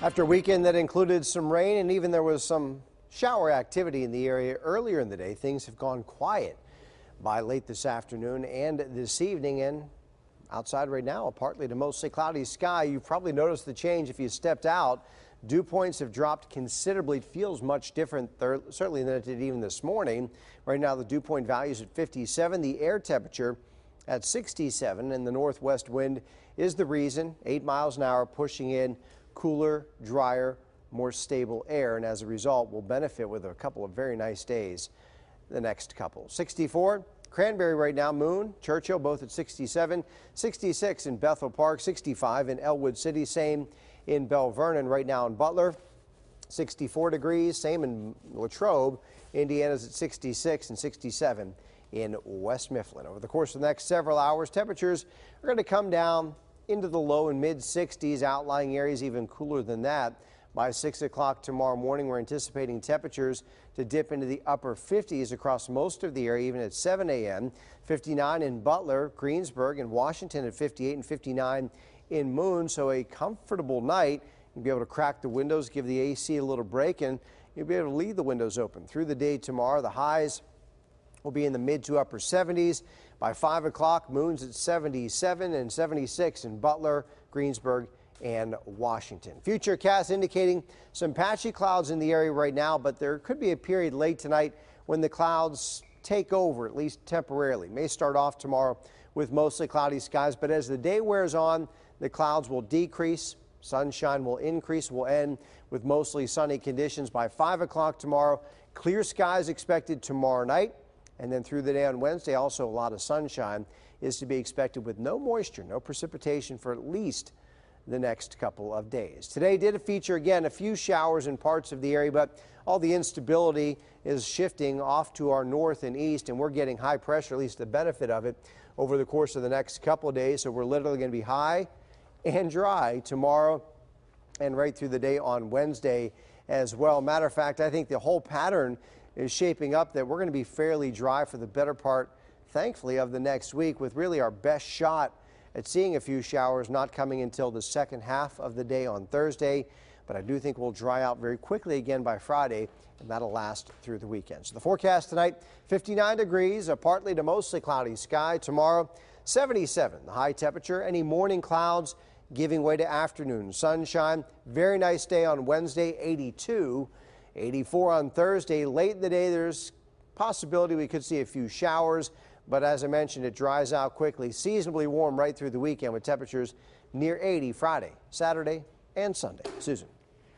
After a weekend that included some rain and even there was some shower activity in the area earlier in the day, things have gone quiet by late this afternoon and this evening. And outside right now, partly to mostly cloudy sky. You've probably noticed the change if you stepped out. Dew points have dropped considerably. It feels much different, certainly than it did even this morning. Right now, the dew point value is at 57. The air temperature at 67 and the northwest wind is the reason 8 miles an hour pushing in cooler, drier, more stable air, and as a result, we'll benefit with a couple of very nice days the next couple. 64, Cranberry right now, Moon, Churchill both at 67, 66 in Bethel Park, 65 in Ellwood City, same in Belle Vernon right now in Butler. 64 degrees, same in Latrobe. Indiana's at 66 and 67 in West Mifflin. Over the course of the next several hours, temperatures are going to come down into the low and mid 60s. Outlying areas even cooler than that. By 6 o'clock tomorrow morning, we're anticipating temperatures to dip into the upper 50s across most of the area, even at 7 a.m. 59 in Butler, Greensburg, and Washington at 58 and 59 in Moon. So a comfortable night. You'll be able to crack the windows, give the AC a little break, and you'll be able to leave the windows open through the day tomorrow. The highs will be in the mid to upper 70s. By 5 o'clock, moons at 77 and 76 in Butler, Greensburg, and Washington. Futurecast indicating some patchy clouds in the area right now, but there could be a period late tonight when the clouds take over, at least temporarily. May start off tomorrow with mostly cloudy skies, but as the day wears on, the clouds will decrease. Sunshine will increase. Will end with mostly sunny conditions by 5 o'clock tomorrow. Clear skies expected tomorrow night. And then through the day on Wednesday, also a lot of sunshine is to be expected with no moisture, no precipitation for at least the next couple of days. Today did feature again a few showers in parts of the area, but all the instability is shifting off to our north and east, and we're getting high pressure, at least the benefit of it, over the course of the next couple of days. So we're literally going to be high and dry tomorrow and right through the day on Wednesday as well. Matter of fact, I think the whole pattern is shaping up that we're going to be fairly dry for the better part, thankfully, of the next week with really our best shot at seeing a few showers not coming until the second half of the day on Thursday. But I do think we'll dry out very quickly again by Friday, and that'll last through the weekend. So the forecast tonight 59 degrees, a partly to mostly cloudy sky. Tomorrow, 77, the high temperature. Any morning clouds giving way to afternoon sunshine. Very nice day on Wednesday, 82. 84 on Thursday. Late in the day, there's possibility we could see a few showers, but as I mentioned, it dries out quickly. Seasonably warm right through the weekend with temperatures near 80 Friday, Saturday, and Sunday. Susan.